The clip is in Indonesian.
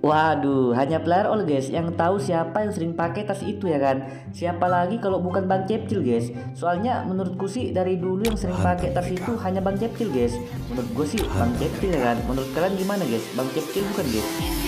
Waduh, hanya player all guys yang tahu siapa yang sering pakai tas itu ya kan. Siapa lagi kalau bukan Bang Cepcil guys. Soalnya menurutku sih dari dulu yang sering pakai tas itu hanya Bang Cepcil guys. Menurut gue sih Bang Cepcil ya kan. Menurut kalian gimana guys? Bang Cepcil bukan guys?